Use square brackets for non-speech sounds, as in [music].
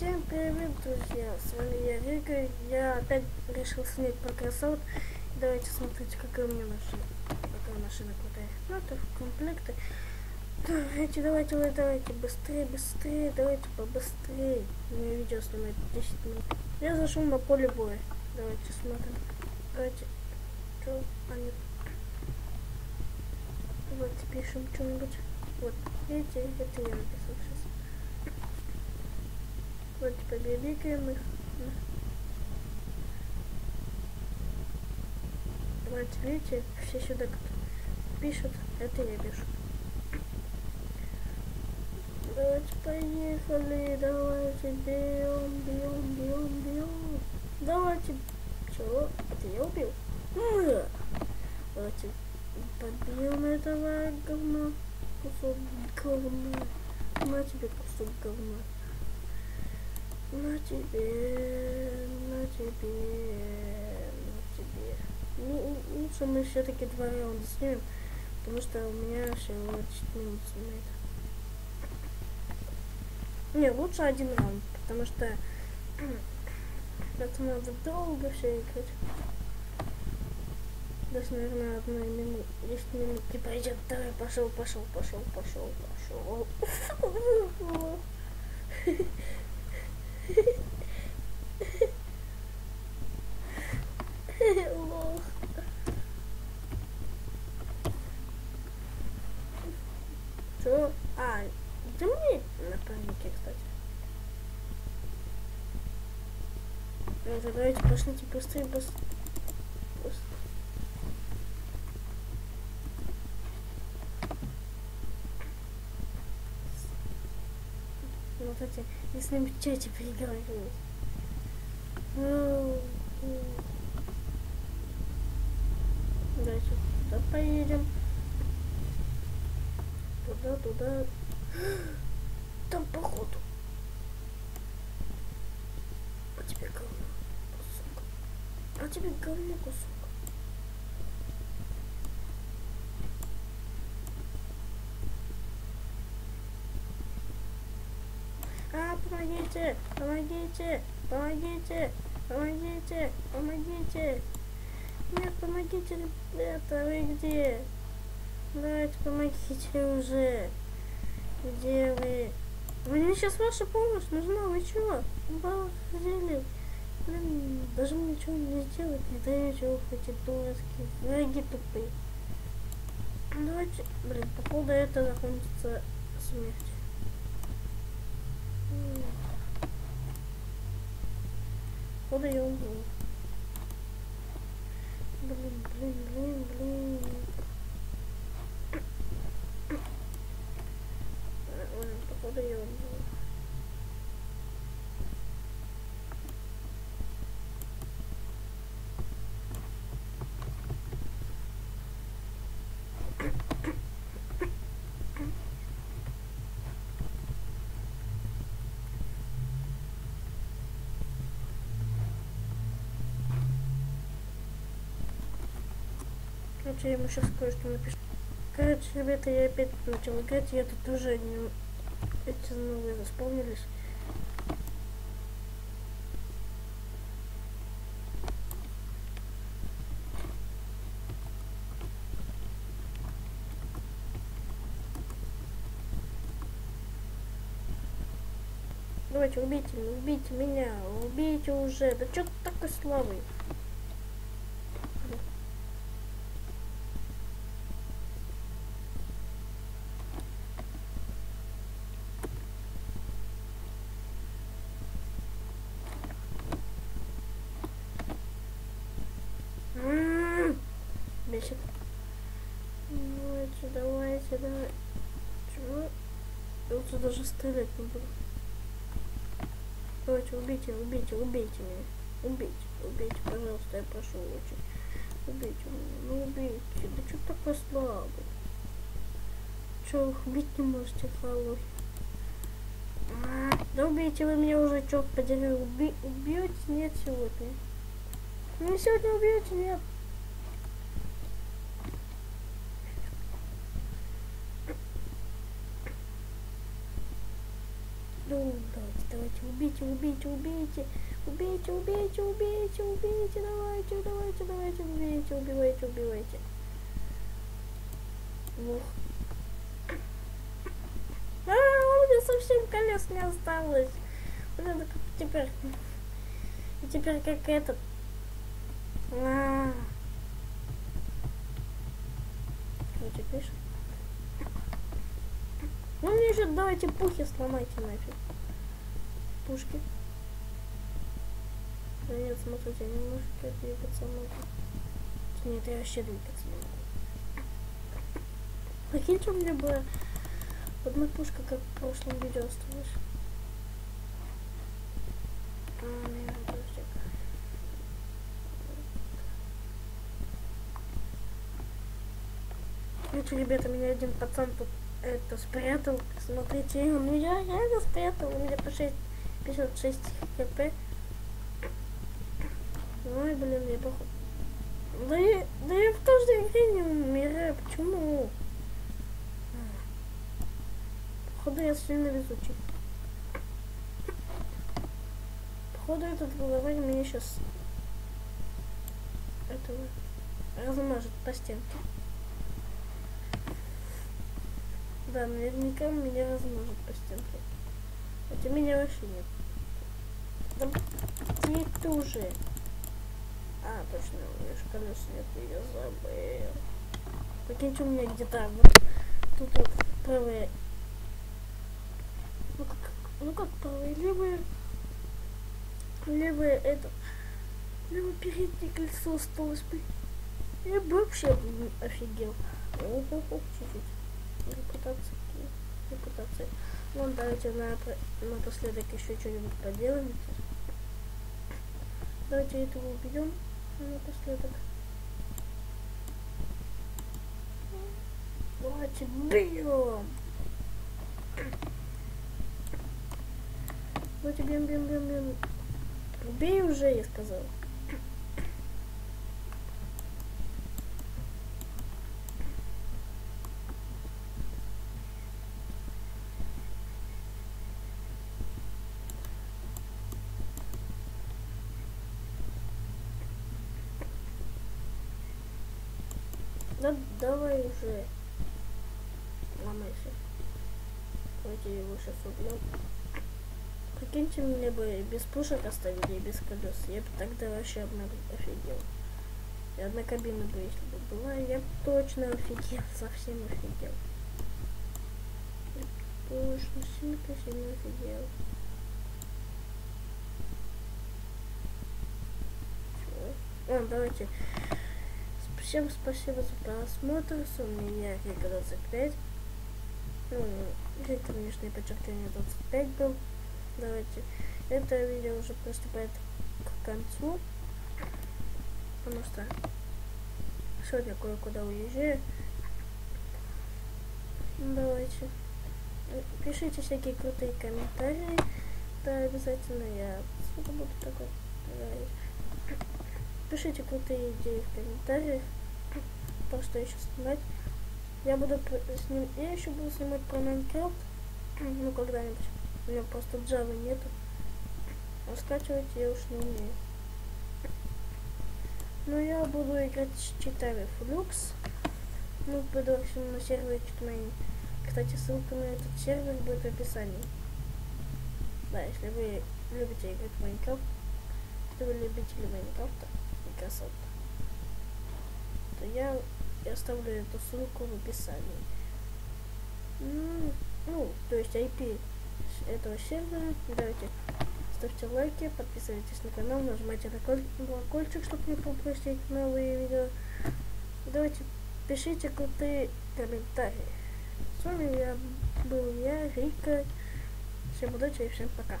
Всем привет, друзья! С вами я, Вика. Я опять решил снять про. Давайте смотрите, какая у меня машина. Какая машина крутая. Ну, это в комплекты. Давайте, давайте, давайте, давайте, быстрее, быстрее, давайте побыстрее. Меня видео снимает 10 минут. Я зашел на поле боя. Давайте смотрим. Давайте. Что? А. Вот, пишем что-нибудь. Вот, видите, это я написал сейчас. Вот бибикаем их. Вот видите, все сюда пишут, это я пишу. Давайте поехали, давайте бьем, бьем, бьем, бьем. Давайте. Чего? Это я убил? Давайте побьем этого говна. Кусок говна. На тебе кусок говна. На тебе, на тебе, на тебе. Ну, лучше мы все-таки два раунда снимем, потому что у меня всего 10 минут снимает. Не, лучше один раунд, потому что [clears throat] это надо долго все играть. Даже, наверное, одной минут, 10 минут не пойдет. Давай, пошел, пошел, пошел, пошел, пошел. [laughs] Лох. Что? А, где мне напарники, кстати? Ну, давайте пошлите быстрее, быстрее. Вот эти, если в чате переговаривать. Давайте туда поедем. Туда, туда. [gasps] Там походу. А тебе говно кусок. А тебе говно кусок. А, помогите, помогите, помогите, помогите, помогите. Нет, помогите, ребята, вы где? Давайте, помогите уже. Где вы? Мне сейчас ваша помощь нужна, вы чего? Обалдели. Блин, даже ничего не сделать, не даете эти дурацкие враги тупые. Давайте, блин, походу это закончится смертью. Куда я умру? Блин, блин, блин. Ладно, походу я умру. Короче, я ему сейчас кое-что напишу. Короче, ребята, я опять начал играть, я тут уже не... эти новые заспомнились. Давайте, убейте, убейте меня, убейте уже. Да что ты такой слабый? Бесит. Давайте, давайте, давайте. Чего? Я лучше даже стрелять не буду. Давайте, убейте, убейте, убейте меня. Убейте, убейте, пожалуйста, я прошу очень. Убейте меня, ну убейте. Да что такой слабый? Че, их убить не можете, Фалохи? А, да убейте вы меня уже, черт подери, уби убьете? Нет сегодня. Ну сегодня убьете, нет. Ну, давайте давайте, убейте, убейте, убейте. Убейте, убейте, убейте, убейте, давайте, давайте, давайте, убейте, убивайте, убивайте. Ух. А, у меня совсем колес не осталось. Вот это как теперь. Теперь как этот. А. Что пишет? Ну еще давайте пухи сломайте нафиг. Пушки. Да нет, смотрите, они немножко двигаться могут. Нет, я вообще двигаться не могу. Прикиньте, у меня была одна пушка, как в прошлом видео осталась. А. Короче, ребята, меня один пацан тут это спрятал. Смотрите, он меня реально спрятал. У меня по 6, 56 хп. Ой, блин, я похож. Да я, да я в каждой игре не умираю. Почему? Походу я сильно везучий. Походу этот главарь меня сейчас этого размажет по стенке. Да, наверняка меня размажет по стенке. Хотя меня вообще нет. Где ты уже? А, точно, у меня же колес нет, я забыл. Прикиньте, у меня где-то вот тут вот правая. Ну как, ну как правая, левая. Левое это. Левое переднее колесо осталось бы. Я бы вообще офигел. Чуть-чуть репутация. Репутация. Ну, давайте на, напоследок еще что-нибудь поделаем. Давайте этого убьем напоследок. Давайте бьем. Давайте бьем, бьем, бьем, бьем. Убей уже, я сказал. Да давай уже. Ломайся. Давайте его сейчас убьем. Прикиньте, мне бы без пушек оставили и без колес. Я бы тогда вообще офигел. И одна кабина бы, если бы была, я бы точно офигел, [laughs] совсем офигел. Точно сильно сильно офигел. Чего? А, давайте. Всем спасибо за просмотр. С меня Рика 25. Ну, конечно, и подчеркивание 25 был. Давайте. Это видео уже приступает к концу. Потому что сегодня кое-куда уезжаю. Давайте. Пишите всякие крутые комментарии. Да, обязательно я буду такой. Пишите крутые идеи в комментариях то, что еще снимать. Я буду сним... я еще буду снимать про Майнкрафт. ну когда-нибудь. У меня просто Java нету. А скачивать я уж не умею. Но я буду играть с читами Flux. Ну, вообще на сервере Читмайн. Кстати, ссылка на этот сервер будет в описании. Да, если вы любите играть в Майнкрафт, если вы любители Майнкрафта и красоты, то я я оставлю эту ссылку в описании. Ну, ну, то есть IP этого сервера. Давайте ставьте лайки, подписывайтесь на канал, нажимайте на колокольчик, чтобы не пропустить новые видео. Давайте пишите крутые комментарии. С вами я был я, Рика. Всем удачи и всем пока.